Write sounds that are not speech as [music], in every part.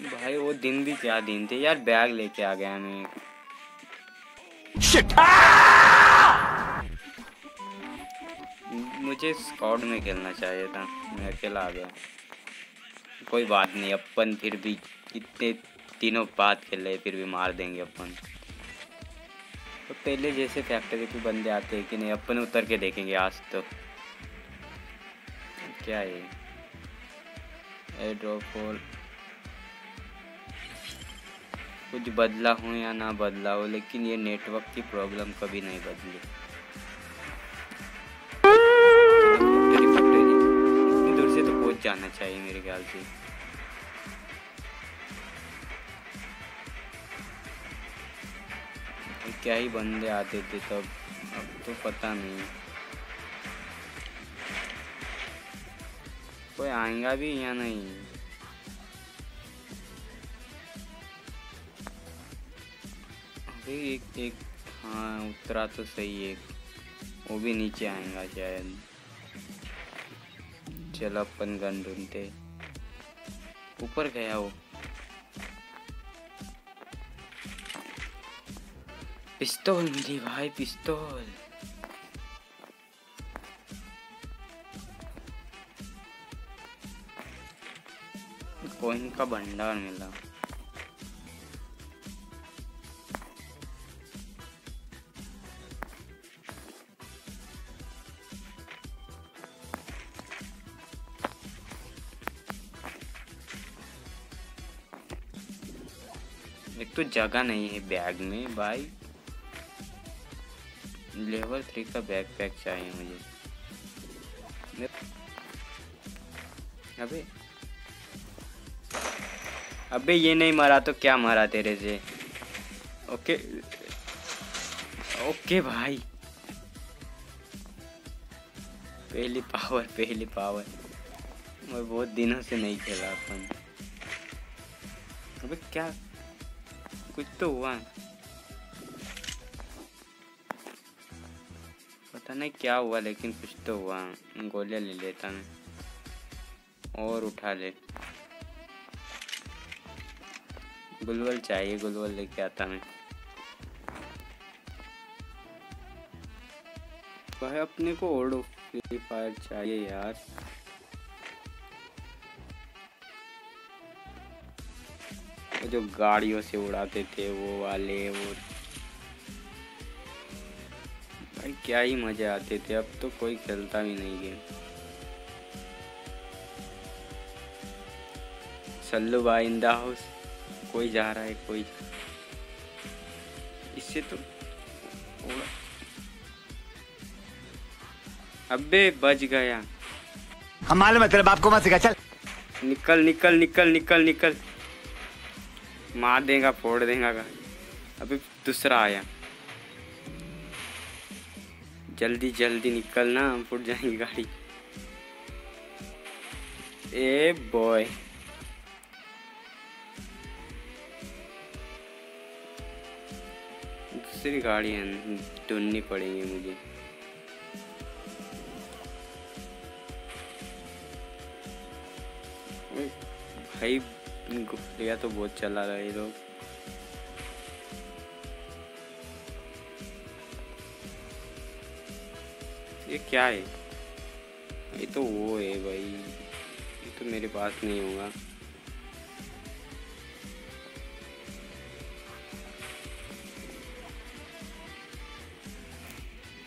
भाई वो दिन भी क्या दिन थे? यार बैग लेके आ गया मैं। मुझे स्कॉड में खेलना चाहिए था। मैं अकेला आ गया। कोई बात नहीं अपन फिर भी इतने तीनों बाद खेल रहे फिर भी मार देंगे अपन। तो पहले जैसे फैक्ट्री पे बंदे आते हैं कि नहीं अपन उतर के देखेंगे आज तो। क्या है? एयर ड्रॉप होल कुछ बदला हो या ना बदला हो, लेकिन ये नेटवर्क की प्रॉब्लम कभी नहीं बदली। दूर से तो पहुँच जाना चाहिए मेरे ख्याल से। क्या ही बंदे आते थे तब, अब तो पता नहीं। कोई आएगा भी या नहीं? एक एक हाँ उतरा तो सही है। वो भी नीचे आएगा शायद। चलो अपन गन ढूंढते। ऊपर गया वो। पिस्तौल मिली भाई, पिस्तौल। कोइन का भंडार मिला। एक तो जगह नहीं है बैग में, भाई। लेवल थ्री का बैग पैक चाहिए मुझे। अबे। अबे, ये नहीं मरा तो क्या मरा तेरे से? ओके। ओके भाई। पहली पावर पहली पावर मैं बहुत दिनों से नहीं खेला अपन। अबे, क्या कुछ तो हुआ। पता नहीं क्या हुआ, लेकिन कुछ तो हुआ। गोलियाँ ले लेता मैं। और उठा ले। गुलवल चाहिए, गुलवल लेके आता मैं। भाई अपने को ओल्ड फ्री फायर चाहिए यार। जो गाड़ियों से उड़ाते थे वो वाले वो। भाई क्या ही मज़े आते थे। अब तो कोई खेलता भी नहीं गेम। सल्लू भाई इन द हाउस। कोई जा रहा है कोई इससे तो अबे बच गया। हम मालूम है तेरे बाप को मत सिखा चल। निकल निकल निकल निकल निकल। मार देगा, फोड़ देगा अबे दूसरा आया। जल्दी जल्दी निकलना हम फुट जाएगी गाड़ी। ए बॉय। दूसरी गाड़ी ढूंढनी पड़ेगी मुझे। भाई गुफलिया तो बहुत चला रहा है लोग। ये क्या है? ये तो वो है भाई। ये तो मेरे पास नहीं होगा।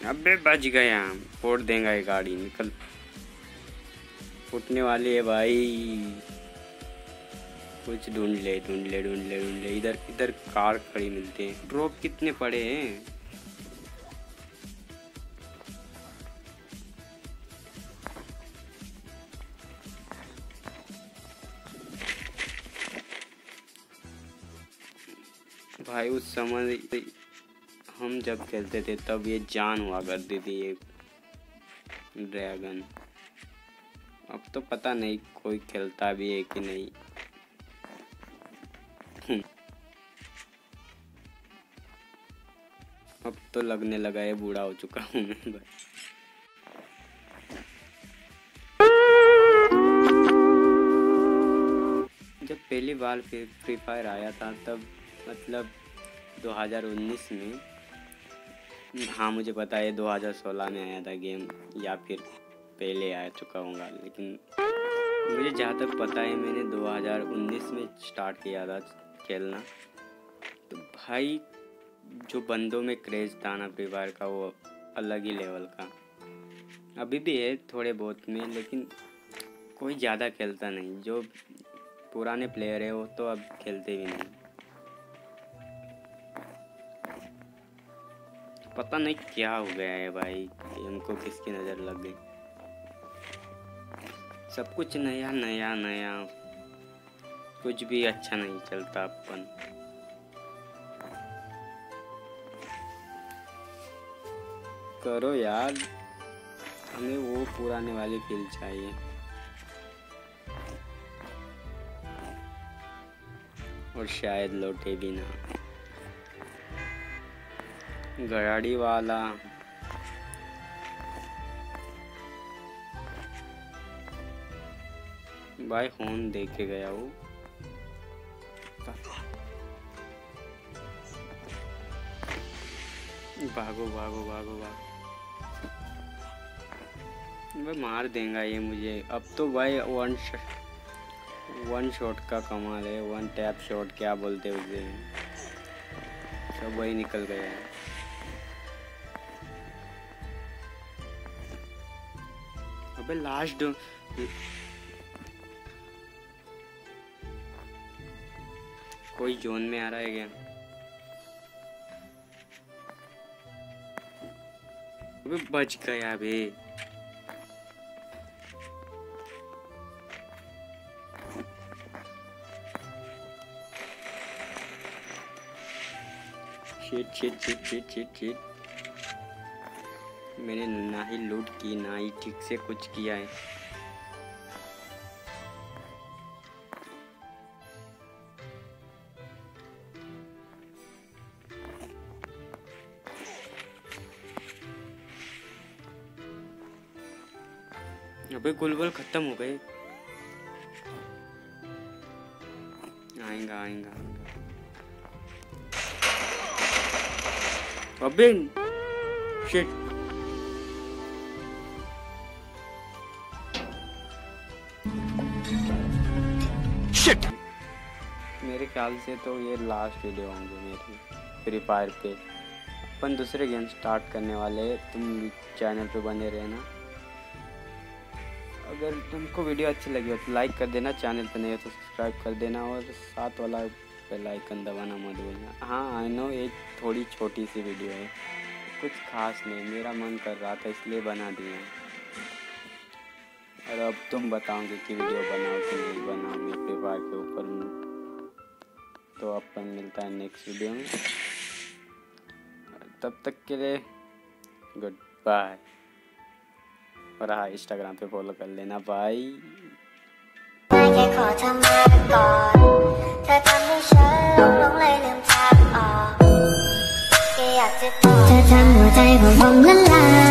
अबे बच गया फोड़ देगा गाड़ी, निकल। फूटने वाली है भाई। कुछ ढूंढ ले ढूंढ ले ढूंढ ले ढूंढ ले। इधर इधर कार खड़ी मिलते है। ड्रॉप कितने पड़े हैं? भाई, उस समय हम जब खेलते थे, तब ये जान हुआ करती थी, ये ड्रैगन। अब तो पता नहीं, कोई खेलता भी है कि नहीं। [laughs] अब तो लगने लगा है बूढ़ा हो चुका हूँ जब पहली बार फिर फ्री फायर आया था, तब मतलब 2019 में हाँ मुझे पता है 2016 में आया था गेम, या फिर पहले आ चुका होगा, लेकिन मुझे जहाँ तक पता है, मैंने 2019 में स्टार्ट किया था खेलना। तो भाई, जो बंदों में क्रेज़ था ना फायर का, वो अलग ही लेवल का। अभी भी है थोड़े बहुत में, लेकिन कोई ज़्यादा खेलता नहीं। जो पुराने प्लेयर है, वो तो अब खेलते भी नहीं। पता नहीं क्या हो गया है भाई इनको किसकी नज़र लग गई। सब कुछ नया नया नया। कुछ भी अच्छा नहीं चलता अपन। करो यार, हमें वो पुराने वाली फील चाहिए। और शायद लौटे भी ना। गड़ाड़ी वाला। भाई फ़ोन देख के गया वो भागो भागो भागो भागो। भाई मार देगा ये मुझे। अब तो भाई वन शॉट वन शॉट का कमाल है। वन टैप शॉट क्या बोलते उसे? सब वही निकल गए है। अबे लास्ट कोई जोन में आ रहा है क्या? अबे बच गया बे shit shit shit shit shit shit मैंने ना ही लूट की, ना ही ठीक से कुछ किया है। अबे गुलबल खत्म हो गए। आएगा आएगा अबे शिट शिट मेरे ख्याल से तो ये लास्ट वीडियो होंगे मेरी फ्री फायर पे। अपन दूसरे गेम स्टार्ट करने वाले, तुम चैनल पे बने रहना। अगर तुमको वीडियो अच्छी लगी हो तो लाइक कर देना चैनल पर नहीं हो तो सब्सक्राइब कर देना और साथ वाला बेल आइकन दबाना मत भूलना। हाँ आई नो एक थोड़ी छोटी सी वीडियो है, कुछ खास नहीं, मेरा मन कर रहा था इसलिए बना दिया। और अब तुम बताओगे कि वीडियो बनाओ कि नहीं बनाओगे फ्री फायर के ऊपर तो अपन मिलता है नेक्स्ट वीडियो में। तब तक के लिए गुड बाय और हाँ इंस्टाग्राम पे फॉलो कर लेना भाई เธออนเธอทำหันเลยลืมบวใจขอผมละลาย